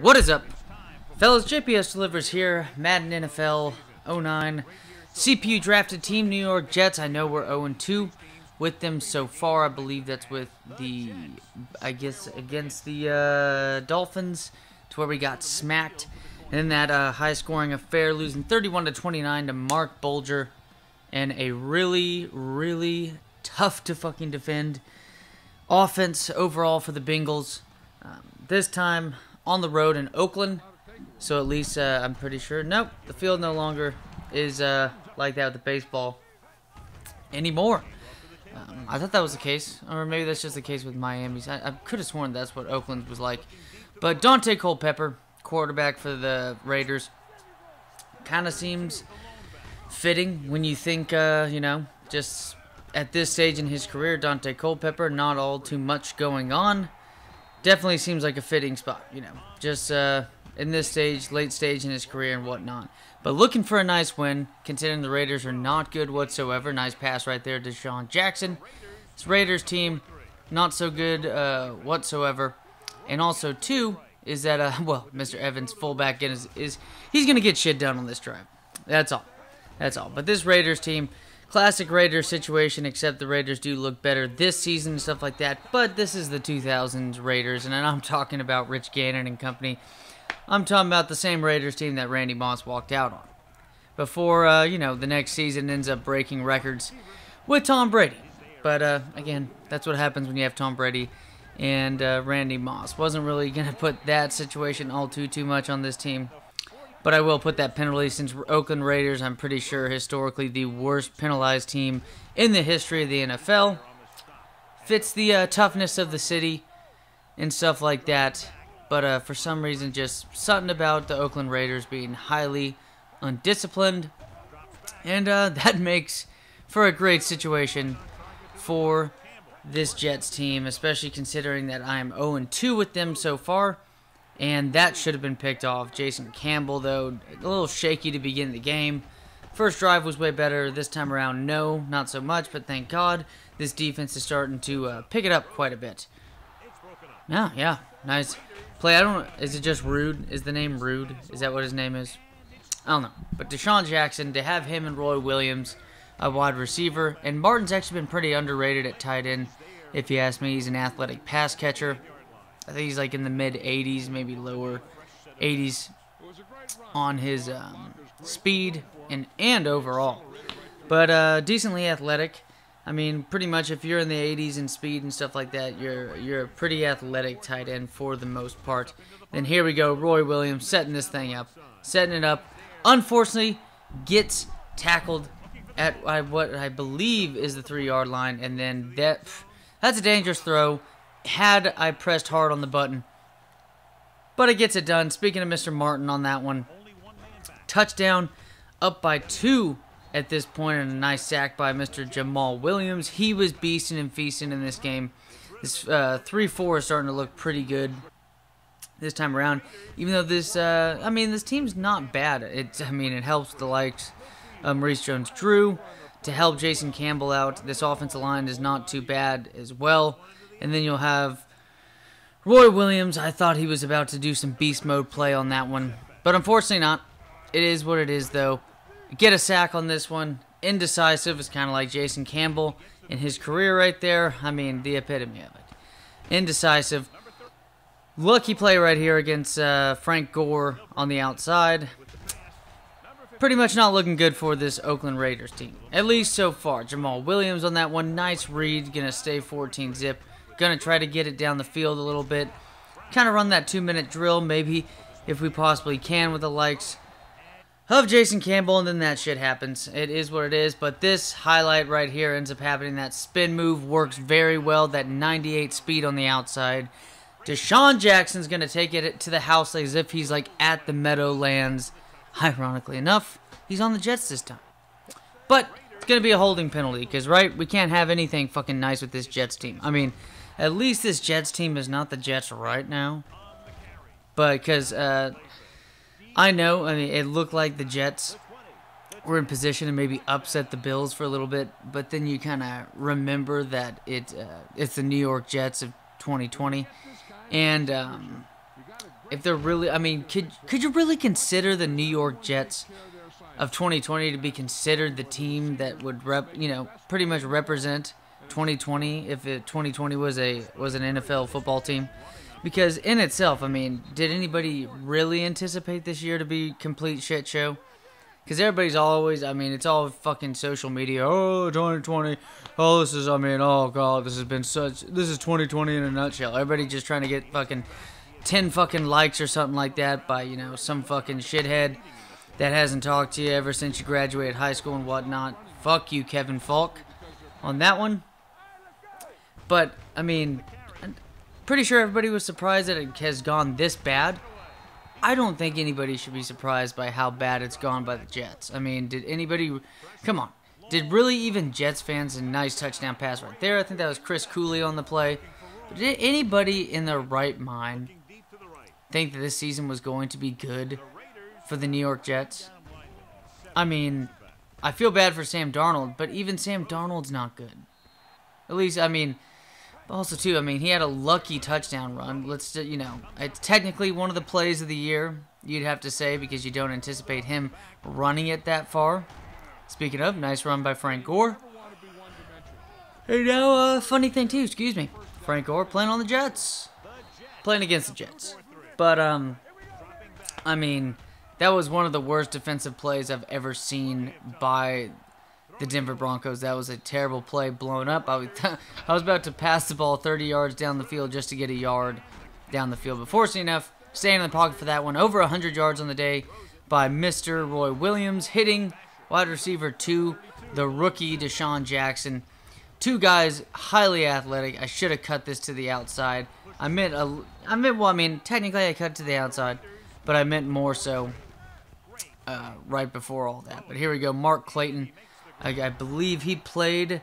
What is up? Fellas, JPS delivers here. Madden NFL 09. CPU drafted team New York Jets. I know we're 0-2 with them so far. I believe that's with the, I guess, against the uh, Dolphins to where we got smacked in that uh, high-scoring affair, losing 31 to 29 to Marc Bulger, and a really, really tough to fucking defend offense overall for the Bengals. Um, this time on the road in Oakland, so at least uh, I'm pretty sure. Nope, the field no longer is uh, like that with the baseball anymore. Um, I thought that was the case, or maybe that's just the case with Miami's. I, I could have sworn that's what Oakland was like. But Daunte Culpepper, quarterback for the Raiders, kind of seems fitting when you think, uh, you know, just at this stage in his career, Daunte Culpepper, not all too much going on. Definitely seems like a fitting spot, you know, just uh, in this stage, late stage in his career and whatnot. But looking for a nice win, considering the Raiders are not good whatsoever. Nice pass right there to Sean Jackson. This Raiders team, not so good uh, whatsoever. And also, two, is that, uh, well, Mr. Evans, fullback, is, is he's going to get shit done on this drive. That's all. That's all. But this Raiders team, classic Raiders situation, except the Raiders do look better this season and stuff like that. But this is the 2000s Raiders, and I'm talking about Rich Gannon and company. I'm talking about the same Raiders team that Randy Moss walked out on. Before, uh, you know, the next season ends up breaking records with Tom Brady. But, uh, again, that's what happens when you have Tom Brady and uh, Randy Moss. Wasn't really going to put that situation all too, too much on this team. But I will put that penalty since Oakland Raiders, I'm pretty sure, historically the worst penalized team in the history of the NFL. Fits the uh, toughness of the city and stuff like that. But uh, for some reason, just something about the Oakland Raiders being highly undisciplined. And uh, that makes for a great situation for this Jets team, especially considering that I'm 0-2 with them so far. And that should have been picked off. Jason Campbell, though, a little shaky to begin the game. First drive was way better. This time around, no, not so much. But thank God, this defense is starting to uh, pick it up quite a bit. Yeah, yeah, nice play. I don't. Is it just Ruud? Is the name Ruud? Is that what his name is? I don't know. But DeSean Jackson to have him and Roy Williams, a wide receiver, and Martin's actually been pretty underrated at tight end. If you ask me, he's an athletic pass catcher. I think he's like in the mid 80s, maybe lower 80s on his um, speed and and overall, but uh, decently athletic. I mean, pretty much if you're in the 80s in speed and stuff like that, you're you're a pretty athletic tight end for the most part. Then here we go, Roy Williams setting this thing up, setting it up. Unfortunately, gets tackled at what I believe is the three yard line, and then that that's a dangerous throw. Had I pressed hard on the button, but it gets it done. Speaking of Mr. Martin on that one, touchdown, up by two at this point and a nice sack by Mr. Jamal Williams. He was beasting and feasting in this game. This 3-4 uh, is starting to look pretty good this time around. Even though this, uh, I mean, this team's not bad. It's, I mean, it helps the likes of Maurice Jones-Drew to help Jason Campbell out. This offensive line is not too bad as well. And then you'll have Roy Williams. I thought he was about to do some beast mode play on that one, but unfortunately not. It is what it is, though get a sack on this one. Indecisive is kind of like Jason Campbell in his career right there. I mean, the epitome of it. Indecisive. Lucky play right here against uh, Frank Gore on the outside. Pretty much not looking good for this Oakland Raiders team. At least so far. Jamal Williams on that one. Nice read. Going to stay 14 zip. Going to try to get it down the field a little bit. Kind of run that two-minute drill maybe if we possibly can with the likes of Jason Campbell, and then that shit happens. It is what it is, but this highlight right here ends up happening. That spin move works very well, that 98 speed on the outside. DeSean Jackson's going to take it to the house as if he's like at the Meadowlands. Ironically enough, he's on the Jets this time. But it's going to be a holding penalty because, right, we can't have anything fucking nice with this Jets team. I mean, at least this Jets team is not the Jets right now. But because, uh, I know. I mean, it looked like the Jets were in position to maybe upset the Bills for a little bit, but then you kind of remember that it uh, it's the New York Jets of 2020, and um, if they're really, I mean, could could you really consider the New York Jets of 2020 to be considered the team that would rep, you know, pretty much represent 2020 if it, 2020 was a was an NFL football team? Because in itself, I mean, did anybody really anticipate this year to be complete shit show? Because everybody's always, I mean, it's all fucking social media. Oh, 2020. Oh, this is, I mean, oh, God, this has been such, this is 2020 in a nutshell. Everybody just trying to get fucking 10 fucking likes or something like that by, you know, some fucking shithead that hasn't talked to you ever since you graduated high school and whatnot. Fuck you, Kevin Falk. on that one. But, I mean, I'm pretty sure everybody was surprised that it has gone this bad. I don't think anybody should be surprised by how bad it's gone by the Jets. I mean, did anybody. Come on. Did really even Jets fans a nice touchdown pass right there? I think that was Chris Cooley on the play. But did anybody in their right mind think that this season was going to be good for the New York Jets? I mean, I feel bad for Sam Darnold, but even Sam Darnold's not good. At least, I mean, also, too, I mean, he had a lucky touchdown run. Let's, you know, it's technically one of the plays of the year, you'd have to say, because you don't anticipate him running it that far. Speaking of, nice run by Frank Gore. And now, uh, funny thing, too, excuse me. Frank Gore playing on the Jets. Playing against the Jets. But, um, I mean, that was one of the worst defensive plays I've ever seen by the Denver Broncos. That was a terrible play, blown up. I was, I was about to pass the ball 30 yards down the field just to get a yard down the field. But fortunately enough, staying in the pocket for that one. Over 100 yards on the day by Mr. Roy Williams, hitting wide receiver two, the rookie DeSean Jackson. Two guys highly athletic. I should have cut this to the outside. I meant a, I meant well. I mean, technically I cut to the outside, but I meant more so uh, right before all that. But here we go. Mark Clayton I, I believe he played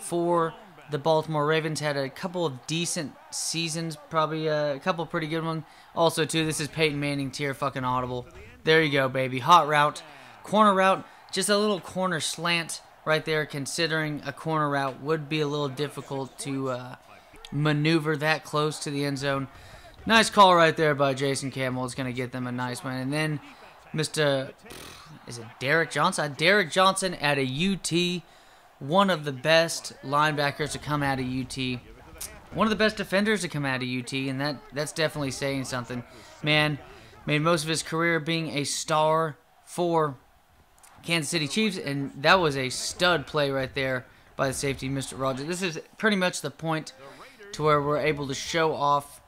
for the Baltimore Ravens. Had a couple of decent seasons, probably uh, a couple pretty good ones. Also, too, this is Peyton Manning tier fucking audible. There you go, baby. Hot route, corner route, just a little corner slant right there. Considering a corner route would be a little difficult to uh, maneuver that close to the end zone. Nice call right there by Jason Campbell. It's going to get them a nice win. And then Mr is it Derrick Johnson? Uh, Derrick Johnson at a UT, one of the best linebackers to come out of UT, one of the best defenders to come out of UT, and that that's definitely saying something. Man, made most of his career being a star for Kansas City Chiefs, and that was a stud play right there by the safety, Mr. Rogers. This is pretty much the point to where we're able to show off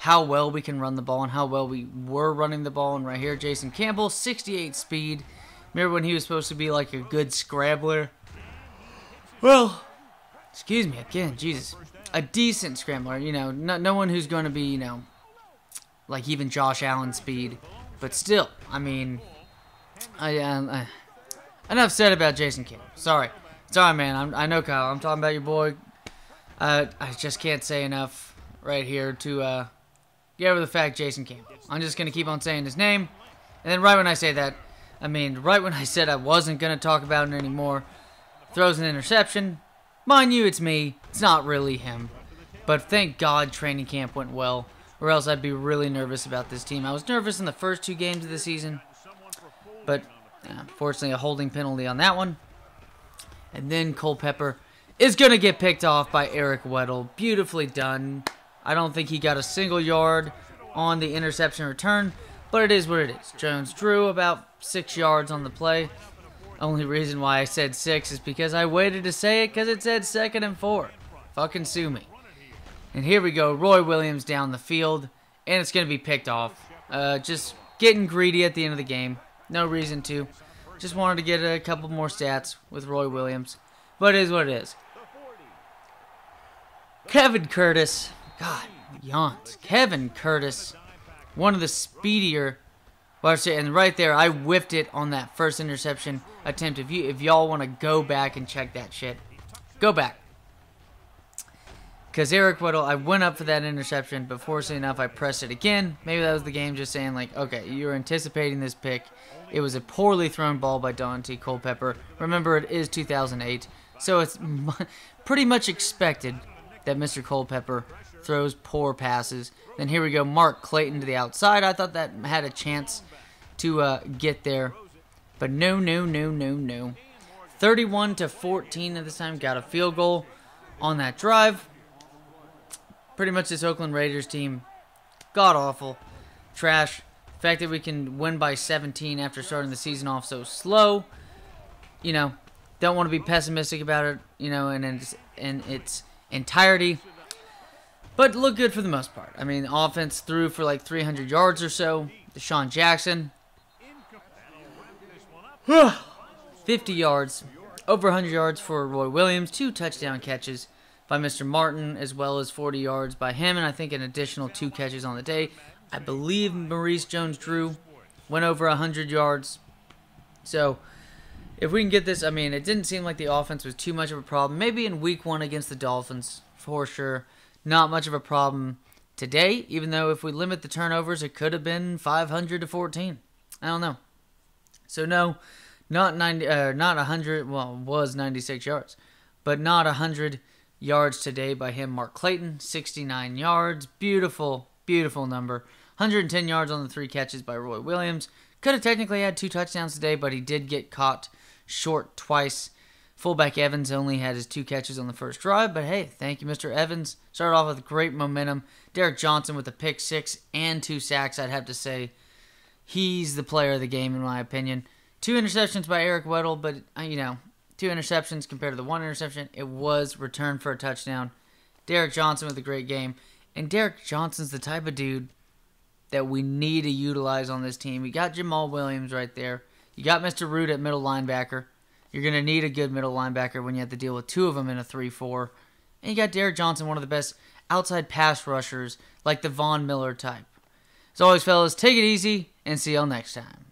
how well we can run the ball and how well we were running the ball. And right here, Jason Campbell, 68 speed. Remember when he was supposed to be like a good scrambler? Well, excuse me again, Jesus. A decent scrambler, you know, no, no one who's going to be, you know, like even Josh Allen speed. But still, I mean, I, uh, enough said about Jason Campbell. Sorry. Sorry, man. I'm, i know, Kyle. I'm talking about your boy. Uh, I just can't say enough right here to uh, get over the fact Jason Campbell. I'm just going to keep on saying his name. And then right when I say that, I mean, right when I said I wasn't going to talk about it anymore, throws an interception. Mind you, it's me. It's not really him. But thank God training camp went well, or else I'd be really nervous about this team. I was nervous in the first two games of the season, but unfortunately, a holding penalty on that one. And then Culpepper is going to get picked off by Eric Weddle. Beautifully done. I don't think he got a single yard on the interception return, but it is what it is. Jones-Drew about six yards on the play. Only reason why I said six is because I waited to say it because it said second and four. Fucking sue me. And here we go, Roy Williams down the field, and it's going to be picked off. Uh, just getting greedy at the end of the game. No reason to. Just wanted to get a couple more stats with Roy Williams. But it is what it is. Kevin Curtis God, yawns. Kevin Curtis, one of the speedier. And right there, I whiffed it on that first interception attempt. If you if y'all want to go back and check that shit, go back. Because Eric Weddle, I went up for that interception, but fortunately enough, I pressed it again. Maybe that was the game just saying, like, okay, you were anticipating this pick. It was a poorly thrown ball by Daunte Culpepper. Remember, it is 2008, so it's pretty much expected that Mr. Culpepper throws poor passes. Then here we go, Mark Clayton to the outside. I thought that had a chance to uh, get there, but no, no, no, no, no. 31 to 14 at this time. Got a field goal on that drive. Pretty much this Oakland Raiders team, god awful, trash. The fact that we can win by 17 after starting the season off so slow, you know, don't want to be pessimistic about it, you know, in its, in its entirety. But look good for the most part. I mean, offense threw for like 300 yards or so. DeSean Jackson, 50 yards, over 100 yards for Roy Williams, two touchdown catches by Mr. Martin, as well as 40 yards by him, and I think an additional two catches on the day. I believe Maurice Jones-Drew went over 100 yards. So, if we can get this, I mean, it didn't seem like the offense was too much of a problem. Maybe in week one against the Dolphins, for sure. Not much of a problem today, even though if we limit the turnovers, it could have been 500 to 14. I don't know. So, no, not 90, uh, not 100, well, was 96 yards, but not 100 yards today by him. Mark Clayton, 69 yards. Beautiful, beautiful number. 110 yards on the three catches by Roy Williams. Could have technically had two touchdowns today, but he did get caught short twice. Fullback Evans only had his two catches on the first drive, but hey, thank you, Mr. Evans. Started off with great momentum. Derrick Johnson with a pick six and two sacks, I'd have to say. He's the player of the game, in my opinion. Two interceptions by Eric Weddle, but uh, you know, two interceptions compared to the one interception, it was returned for a touchdown. Derrick Johnson with a great game, and Derrick Johnson's the type of dude that we need to utilize on this team. You got Jamal Williams right there. You got Mr. Root at middle linebacker. You're going to need a good middle linebacker when you have to deal with two of them in a 3 4. And you got Derrick Johnson, one of the best outside pass rushers, like the Von Miller type. As always, fellas, take it easy and see y'all next time.